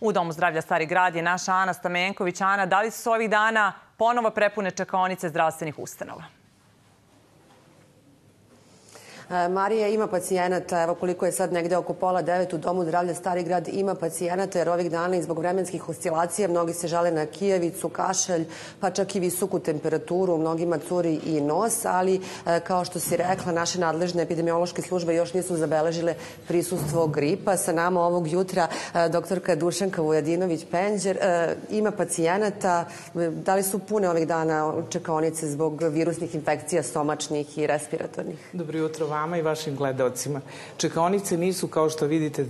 U Domu zdravlja Stari grad je naša Ana Stamenković. Ana, da li su ovih dana ponovo prepune čekaonice zdravstvenih ustanova? E, Marija ima pacijenata, evo koliko je sad negde oko pola devet u Domu zdravlja Stari grad ima pacijenata jer ovih dana i zbog vremenskih oscilacija mnogi se žale na kijevicu, kašalj, pa čak i visoku temperaturu, mnogima curi i nos, ali e, kao što si rekla, naše nadležne epidemiološke službe još nisu zabeležile prisustvo gripa. Sa nama ovog jutra e, doktorka Dušanka Vujadinović-Penđer ima pacijenata. Da li su pune ovih dana čekaonice zbog virusnih infekcija stomačnih i respiratornih? Dobro jutro vama i vašim gledalcima. Čekaonice nisu, kao što vidite, e,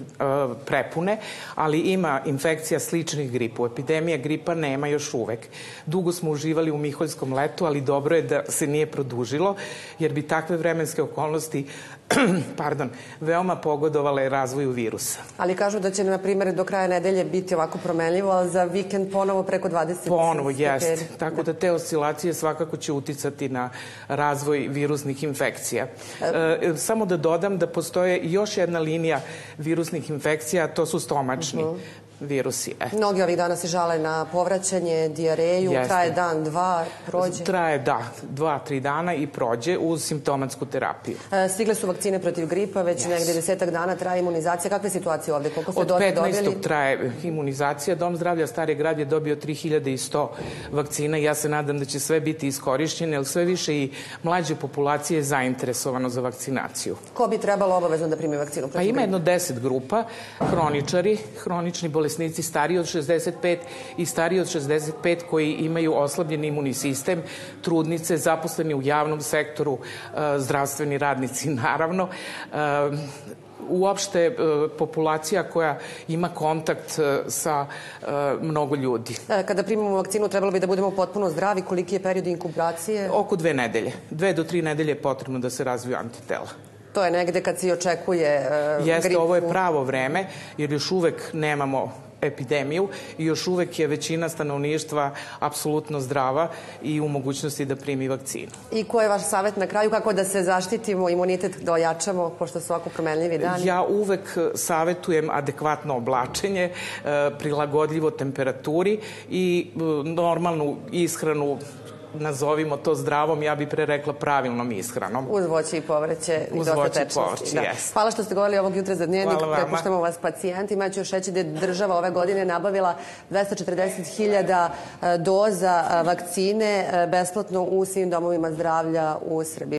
prepune, ali ima infekcija sličnih gripu. Epidemija gripa nema još uvek. Dugo smo uživali u Miholjskom letu, ali dobro je da se nije produžilo, jer bi takve vremenske okolnosti pardon, veoma pogodovale razvoju virusa. Ali kažu da će, na primjer, do kraja nedelje biti ovako promenljivo, ali za vikend ponovo preko 20 Ponovo, jest. Tako da te oscilacije svakako će uticati na razvoj virusnih infekcija. E, e samo da dodam da postoje još jedna linija virusnih infekcija, to su stomačni. Uh mhm. -huh virusi. E. Mnogi ovih dana se žale na povraćanje, dijareju, Jeste. traje dan, dva, prođe? Traje, da, dva, tri dana i prođe uz simptomatsku terapiju. E, stigle su vakcine protiv gripa, već yes. negde desetak dana traje imunizacija. Kakve situacije ovde? Koliko ste Od 15. dobili? traje imunizacija. Dom zdravlja Stari grad je dobio 3100 vakcina. Ja se nadam da će sve biti iskorišćene, jer sve više i mlađe populacije je zainteresovano za vakcinaciju. Ko bi trebalo obavezno da primi vakcinu? Pa ima jedno 10 grupa, hroničari, hronični bolesnici bolesnici stariji od 65 i stariji od 65 koji imaju oslabljen imunni sistem, trudnice, zaposleni u javnom sektoru, e, zdravstveni radnici naravno, e, uopšte e, populacija koja ima kontakt sa mnogo ljudi. Kada primimo vakcinu trebalo bi da budemo potpuno zdravi. Koliki je period inkubacije? Oko dve nedelje. Dve do tri nedelje je potrebno da se razviju antitela. To je negde kad se očekuje uh, Jeste, gripu. ovo je pravo vreme, jer još uvek nemamo epidemiju i još uvek je većina stanovništva apsolutno zdrava i u mogućnosti da primi vakcinu. I ko je vaš savet na kraju kako da se zaštitimo, imunitet da ojačamo, pošto su ovako promenljivi dani? Ja uvek savetujem adekvatno oblačenje, e, prilagodljivo temperaturi i e, normalnu ishranu nazovimo to zdravom, ja bih pre rekla pravilnom ishranom. Uz voće i povrće i dosta tečnosti. Uz voće i povrće, da. yes. Hvala što ste govorili ovog jutra za dnevnik. Prepuštamo vas pacijentima. Ću još reći da je država ove godine nabavila 240.000 e, doza e, vakcine e, besplatno u svim domovima zdravlja u Srbiji.